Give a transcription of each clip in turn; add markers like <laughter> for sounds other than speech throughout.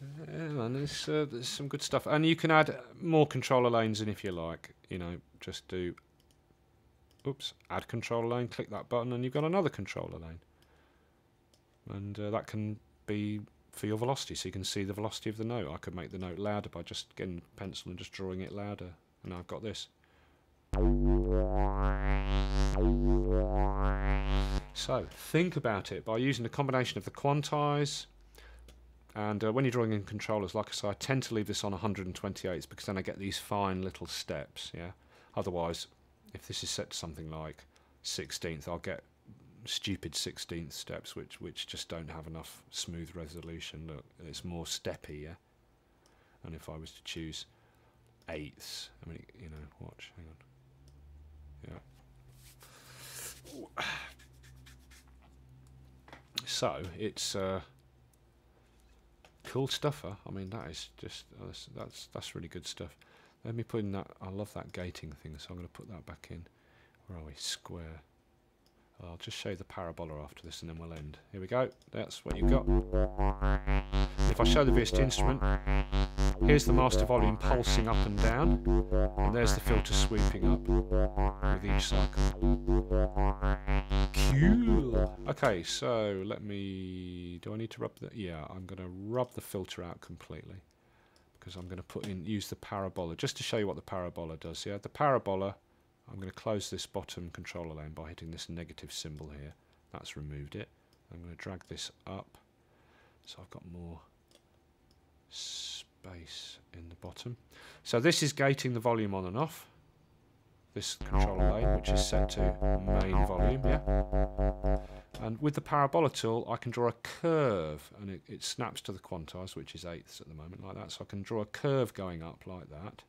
Yeah, there's, uh, there's some good stuff, and you can add more controller lanes in if you like. You know, just do. Oops, add controller lane. Click that button, and you've got another controller lane, and uh, that can be for your velocity, so you can see the velocity of the note. I could make the note louder by just getting a pencil and just drawing it louder, and I've got this. So think about it by using a combination of the quantize and uh, when you're drawing in controllers, like I say, I tend to leave this on 128s because then I get these fine little steps. Yeah. Otherwise, if this is set to something like 16th, I'll get stupid 16th steps which which just don't have enough smooth resolution. Look, it's more steppy. Yeah. And if I was to choose eighths, I mean, you know, watch. Hang on. Yeah. So it's. Uh, cool stuffer. I mean, that is just uh, that's, that's that's really good stuff. Let me put in that. I love that gating thing, so I'm going to put that back in. Where are we? Square. I'll just show the parabola after this, and then we'll end. Here we go. That's what you've got. If I show the VST instrument, here's the master volume pulsing up and down, and there's the filter sweeping up with each cycle. Okay, so let me. Do I need to rub the? Yeah, I'm going to rub the filter out completely because I'm going to put in use the parabola just to show you what the parabola does. Yeah, the parabola. I'm going to close this bottom controller lane by hitting this negative symbol here. That's removed it. I'm going to drag this up so I've got more space in the bottom. So this is gating the volume on and off this controller lane, which is set to main volume, yeah? And with the parabola tool, I can draw a curve, and it, it snaps to the quantize, which is eighths at the moment, like that. So I can draw a curve going up like that.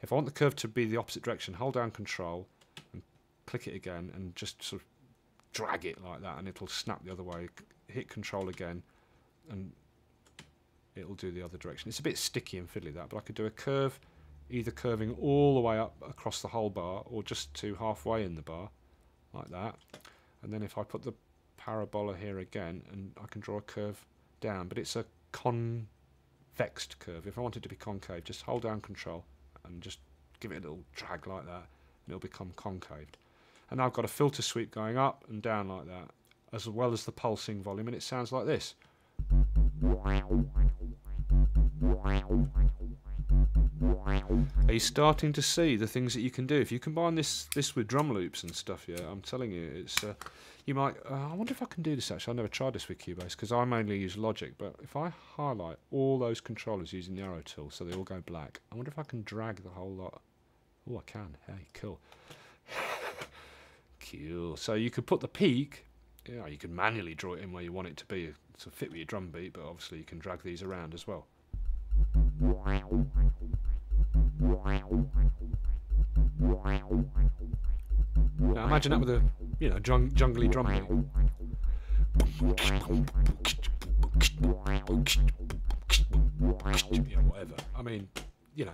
If I want the curve to be the opposite direction, hold down Control and click it again, and just sort of drag it like that, and it'll snap the other way. Hit Control again, and it'll do the other direction. It's a bit sticky and fiddly that, but I could do a curve either curving all the way up across the whole bar or just to halfway in the bar like that and then if I put the parabola here again and I can draw a curve down but it's a convexed curve. If I want it to be concave just hold down control and just give it a little drag like that and it'll become concaved and now I've got a filter sweep going up and down like that as well as the pulsing volume and it sounds like this. Are you starting to see the things that you can do? If you combine this this with drum loops and stuff, yeah, I'm telling you, it's uh, you might. Uh, I wonder if I can do this actually. I've never tried this with Cubase because I mainly use Logic. But if I highlight all those controllers using the arrow tool so they all go black, I wonder if I can drag the whole lot. Oh, I can. Hey, cool. <laughs> cool. So you could put the peak. You know, you can manually draw it in where you want it to be to fit with your drum beat, but obviously you can drag these around as well. Now imagine that with a, you know, jung jungly drum. Yeah, whatever. I mean, you know.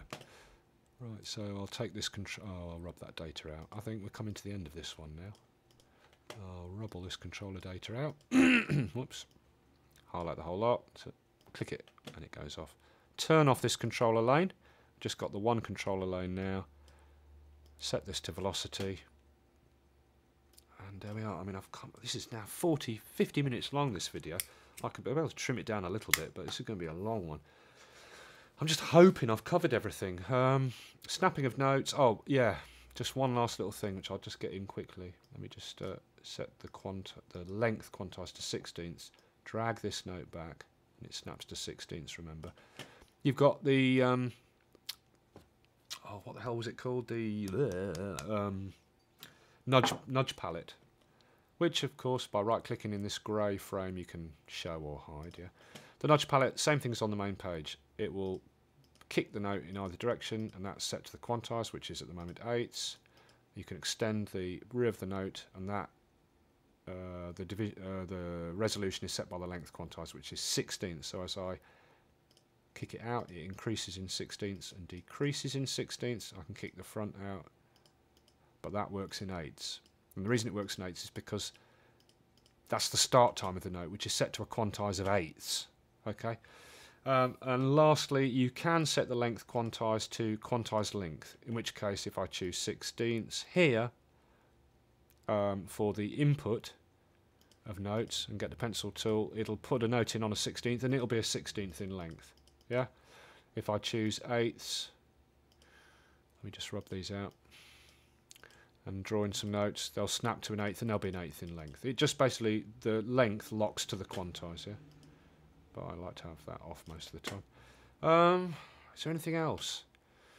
Right, so I'll take this control. Oh, I'll rub that data out. I think we're coming to the end of this one now. I'll rub all this controller data out. <clears throat> Whoops. Highlight the whole lot. So click it, and it goes off. Turn off this controller lane. Just got the one controller lane now. Set this to velocity. There we are. I mean, I've come, this is now 40, 50 minutes long, this video. I could be able to trim it down a little bit, but this is going to be a long one. I'm just hoping I've covered everything. Um, snapping of notes. Oh, yeah. Just one last little thing, which I'll just get in quickly. Let me just uh, set the quant the length quantized to sixteenths. Drag this note back, and it snaps to sixteenths. Remember, you've got the um, oh, what the hell was it called? The uh, um, nudge nudge palette, which of course by right clicking in this grey frame you can show or hide. Yeah, the nudge palette, same thing as on the main page. It will kick the note in either direction, and that's set to the quantize, which is at the moment eighths. You can extend the rear of the note, and that uh, the, uh, the resolution is set by the length quantize, which is sixteenths. So as I kick it out, it increases in sixteenths and decreases in sixteenths. I can kick the front out, but that works in eighths. And the reason it works in eighths is because that's the start time of the note, which is set to a quantize of eighths. Okay, Um, and lastly, you can set the length quantize to quantize length, in which case if I choose sixteenths here um, for the input of notes and get the pencil tool, it'll put a note in on a sixteenth and it'll be a sixteenth in length. Yeah. If I choose eighths, let me just rub these out and draw in some notes, they'll snap to an eighth and they'll be an eighth in length. It just basically, the length locks to the quantizer but I like to have that off most of the time. Um, is there anything else?